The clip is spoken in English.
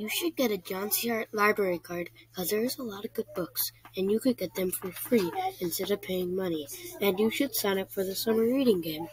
You should get a John C. Hart library card because there's a lot of good books and you could get them for free instead of paying money. And you should sign up for the summer reading game.